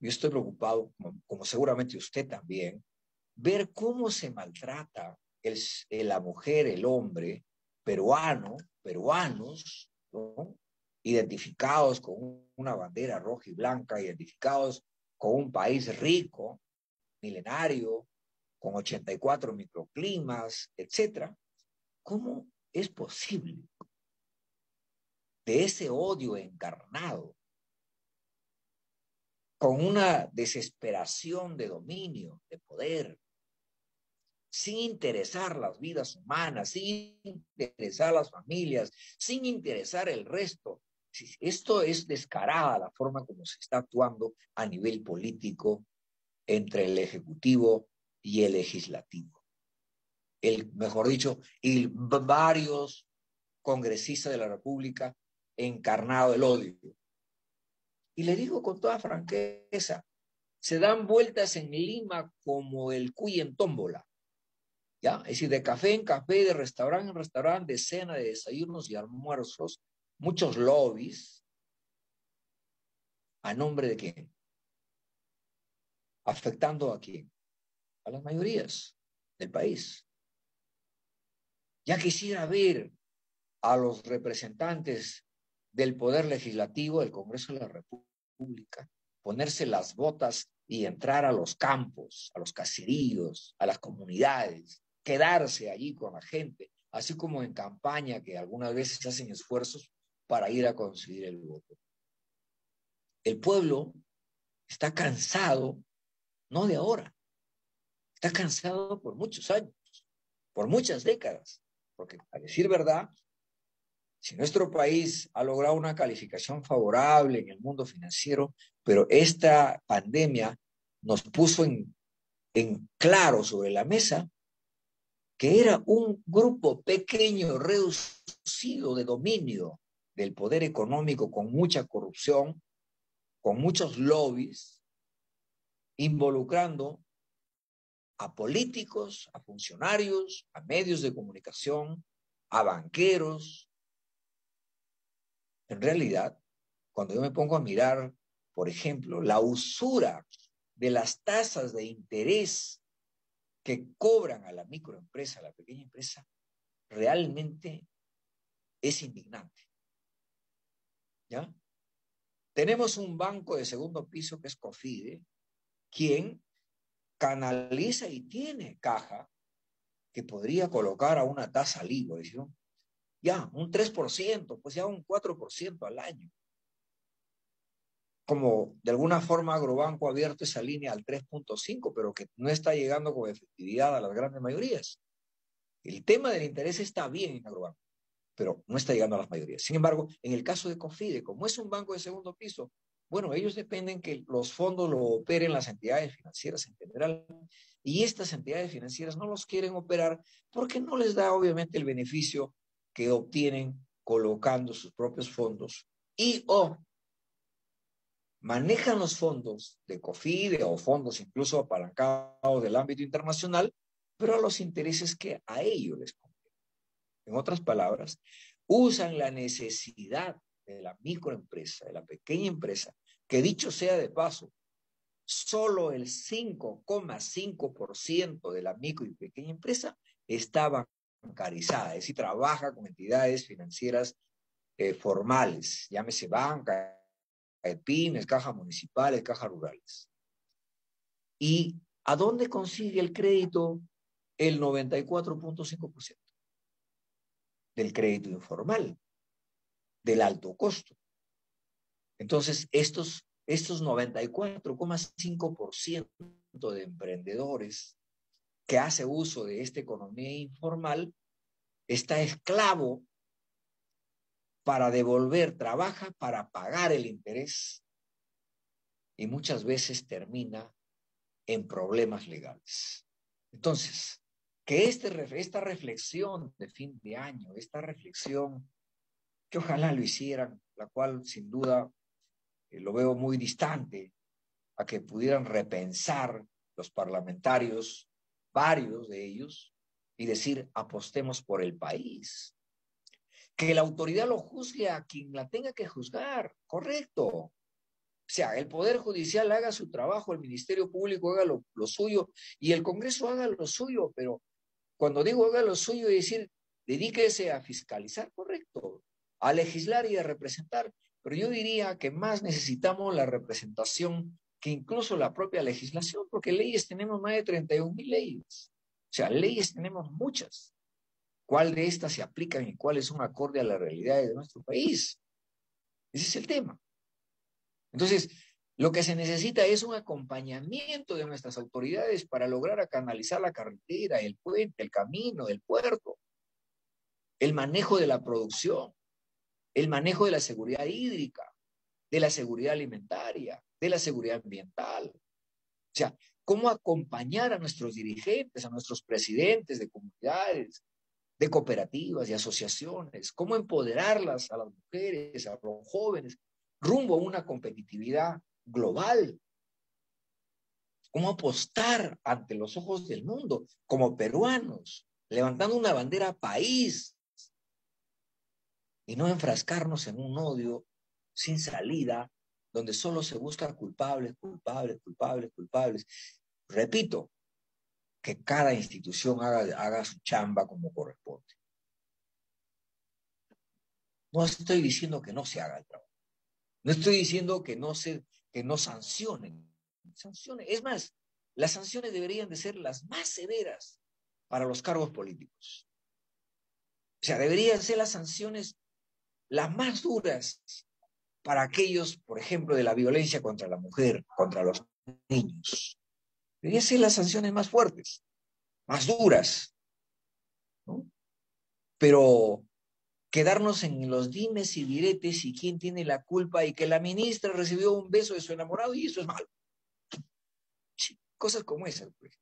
yo estoy preocupado, como, seguramente usted también, ver cómo se maltrata el, la mujer, el hombre peruano, peruanos, identificados con una bandera roja y blanca, identificados con un país rico, milenario, con 84 microclimas, etcétera, ¿cómo es posible de ese odio encarnado, con una desesperación de dominio, de poder, sin interesar las vidas humanas, sin interesar las familias, sin interesar el resto. Esto es descarada la forma como se está actuando a nivel político entre el Ejecutivo y el Legislativo. El, mejor dicho, y varios congresistas de la República encarnado el odio. Y le digo con toda franqueza, se dan vueltas en Lima como el cuy en tómbola. ¿Ya? Es decir, de café en café, de restaurante en restaurante, de cena, de desayunos y almuerzos, muchos lobbies. ¿A nombre de quién? ¿Afectando a quién? A las mayorías del país. Ya quisiera ver a los representantes del Poder Legislativo del Congreso de la República, ponerse las botas y entrar a los campos, a los caseríos, a las comunidades, quedarse allí con la gente, así como en campaña que algunas veces hacen esfuerzos para ir a conseguir el voto. El pueblo está cansado, no de ahora, está cansado por muchos años, por muchas décadas, porque a decir verdad, si nuestro país ha logrado una calificación favorable en el mundo financiero, pero esta pandemia nos puso en, claro sobre la mesa que era un grupo pequeño, reducido de dominio del poder económico con mucha corrupción, con muchos lobbies, involucrando a políticos, a funcionarios, a medios de comunicación, a banqueros, en realidad, cuando yo me pongo a mirar, por ejemplo, la usura de las tasas de interés que cobran a la microempresa, a la pequeña empresa, realmente es indignante. ¿Ya? Tenemos un banco de segundo piso que es COFIDE, quien canaliza y tiene caja que podría colocar a una tasa LIBOR, ya, un 3%, pues ya un 4% al año. Como de alguna forma Agrobanco ha abierto esa línea al 3.5, pero que no está llegando con efectividad a las grandes mayorías. El tema del interés está bien en Agrobanco, pero no está llegando a las mayorías. Sin embargo, en el caso de Confide, como es un banco de segundo piso, bueno, ellos dependen que los fondos lo operen las entidades financieras en general y estas entidades financieras no los quieren operar porque no les da obviamente el beneficio que obtienen colocando sus propios fondos y o manejan los fondos de COFIDE o fondos incluso apalancados del ámbito internacional, pero a los intereses que a ellos les conviene. En otras palabras, usan la necesidad de la microempresa, de la pequeña empresa, que dicho sea de paso, solo el 5,5% de la micro y pequeña empresa estaba bancarizada, es decir, trabaja con entidades financieras eh, formales, llámese banca, pymes, cajas municipales, cajas rurales. ¿Y a dónde consigue el crédito el 94.5%? Del crédito informal, del alto costo. Entonces, estos, estos 94,5% de emprendedores que hace uso de esta economía informal está esclavo para devolver, trabaja para pagar el interés y muchas veces termina en problemas legales. Entonces, que este, esta reflexión de fin de año, esta reflexión que ojalá lo hicieran, la cual sin duda eh, lo veo muy distante a que pudieran repensar los parlamentarios varios de ellos, y decir, apostemos por el país. Que la autoridad lo juzgue a quien la tenga que juzgar, correcto. O sea, el Poder Judicial haga su trabajo, el Ministerio Público haga lo, suyo y el Congreso haga lo suyo, pero cuando digo haga lo suyo, es decir, dedíquese a fiscalizar, correcto, a legislar y a representar, pero yo diría que más necesitamos la representación que incluso la propia legislación, porque leyes tenemos más de 31 mil leyes. O sea, leyes tenemos muchas. ¿Cuál de estas se aplican y cuáles son acorde a la realidad de nuestro país? Ese es el tema. Entonces, lo que se necesita es un acompañamiento de nuestras autoridades para lograr canalizar la carretera, el puente, el camino, el puerto, el manejo de la producción, el manejo de la seguridad hídrica, de la seguridad alimentaria, de la seguridad ambiental. O sea, cómo acompañar a nuestros dirigentes, a nuestros presidentes de comunidades, de cooperativas y asociaciones, cómo empoderarlas a las mujeres, a los jóvenes, rumbo a una competitividad global. Cómo apostar ante los ojos del mundo como peruanos, levantando una bandera país y no enfrascarnos en un odio sin salida donde solo se busca culpables, culpables, culpables, culpables. Repito, que cada institución haga, haga su chamba como corresponde. No estoy diciendo que no se haga el trabajo. No estoy diciendo que no, se, que no sancionen. Sanciones. Es más, las sanciones deberían de ser las más severas para los cargos políticos. O sea, deberían ser las sanciones las más duras para aquellos, por ejemplo, de la violencia contra la mujer, contra los niños. Deberían ser las sanciones más fuertes, más duras. Pero quedarnos en los dimes y diretes y quién tiene la culpa y que la ministra recibió un beso de su enamorado y eso es malo. cosas como esas. Pues.